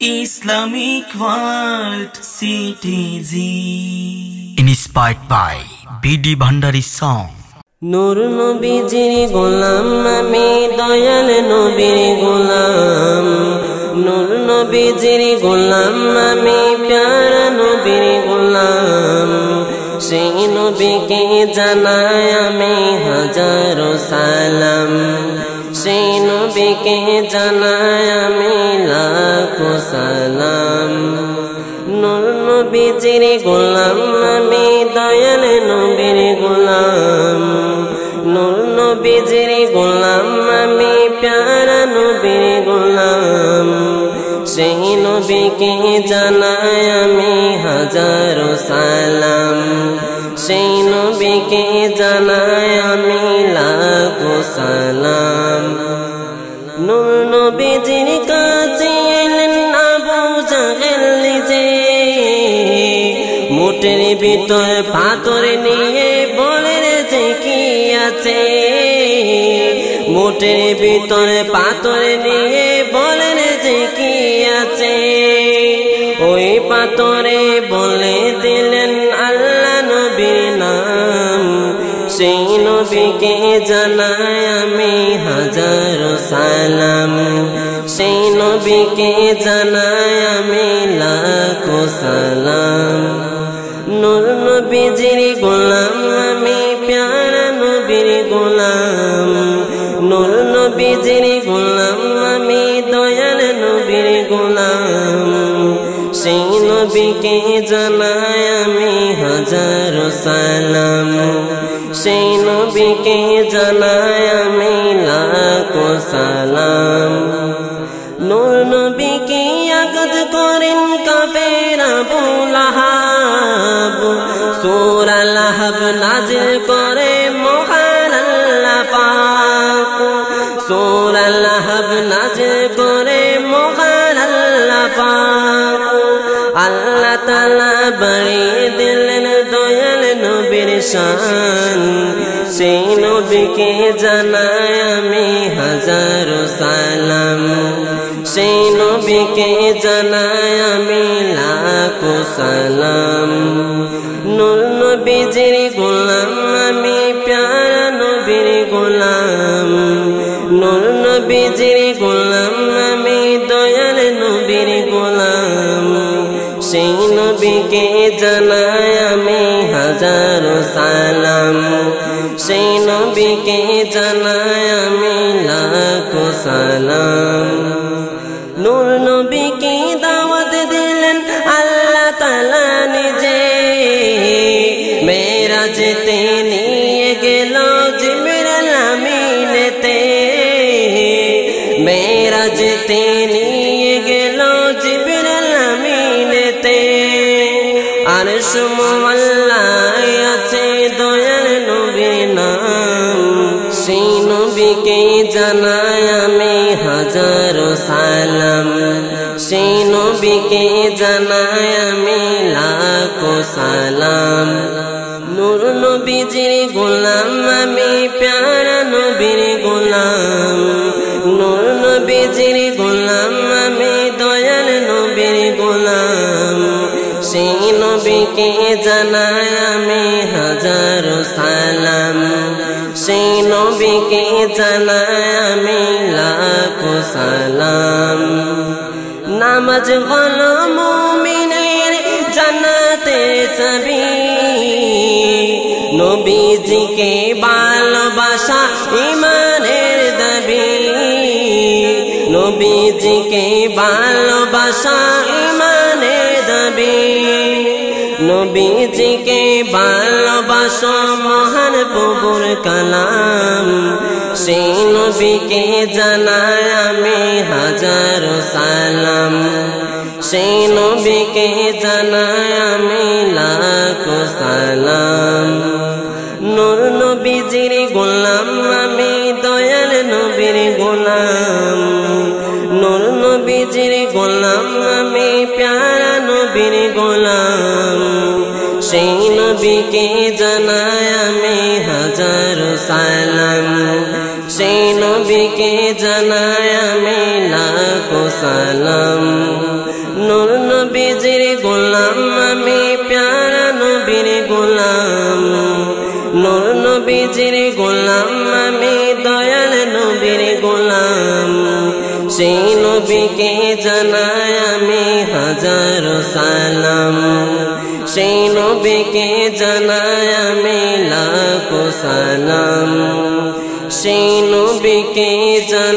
Islamic World CTZ. inspired by BD Bhandari song. নূর নবীজির গোলাম আমি দয়াল নবীর গোলাম নূর নবীজির গোলাম আমি প্যারা নবীর গোলাম সেই নবীকে জানাই আমি হাজারো সালাম সেই নবীকে জানাই আমি লাখো সালাম। নূর নবীজির গোলাম, আমি দয়াল নবীর গোলাম। নূর নবীজির গোলাম, আমি প্যারা নবীর গোলাম। সেই নবীকে জানাই আমি হাজারো সালাম। সেই নবীকে জানাই আমি লাখো সালাম। নূর নবীজির কাছে মুটের ভিতর পাথর নিয়ে বলেন যে কি আছে? মুটের ভিতর পাথর নিয়ে বলেন যে কি আছে? ওই পাথরে বলে দিলেন আল্লাহ নবীর নাম। সেই নবীকে জানাই আমি হাজার সালাম। সেই নবীকে জানাই আমি লাখো সালাম। নূর নবীজির গোলাম, আমি প্যারা নবীর গোলাম। নূর নবীজির গোলাম, আমি দয়াল নবীর গোলাম। সেই নবীকে জানাই আমি হাজার সালাম। সেই নবীকে জানাই আমি লাখো সালাম। লাহাব নাজিল করে মহান আল্লাহ নাজিল করে মহান আল্লাহ পাক। আল্লাহ তাআলা বাড়িয়ে দিলেন দয়াল নবীর শান। সেই নবীকে জানাই আমি হাজারো সালাম। সেই নবীকে জানাই আমি লাখো সালাম। নবীজির গোলাম, আমি প্যারা নবীর গোলাম। নূর নবীজির গোলাম, আমি দয়াল নবীর গোলাম। সেই নবীকে জানাই আমি হাজারো সালাম। সেই নবীকে জানাই আমি লাখো সালাম। নূর নবীকে দাওয়াত আর সুমাল্লাহ আছে দয়াল নবীর নাম। সেই নবীকে জানাই আমি হাজারো সালাম। সেই নবীকে জানাই আমি লাখো সালাম। নূর নবীজির গোলাম, আমি প্যারা নবীর গোলাম। নবীকে জানাই আমি হাজারো সালাম? সেই নবীকে জানাই আমি লাখো সালাম। নামাজ হলো মুমিনের জানাতে চাবি নবীজিকে ভালোবাসা ইমানের দাবি। নবীজিকে ভালোবাসা নবীজিকে ভালোবাসো মহান প্রভুর কালাম। সেই নবীকে জানাই আমি হাজারো সালাম। সেই নবীকে জানাই আমি লাখো সালাম। নূর নবীজির গোলাম, আমি দয়াল নবীর গোলাম। গোলাম আমি প্যারা নবীর গোলাম, নূর নবীজির গোলাম, আমি দয়াল নবীর গোলাম। সেই নবীকে জানাই আমি হাজার সালাম। সেই নবীকে জানাই আমি লাখো সালাম। সেই নবীকে জানাই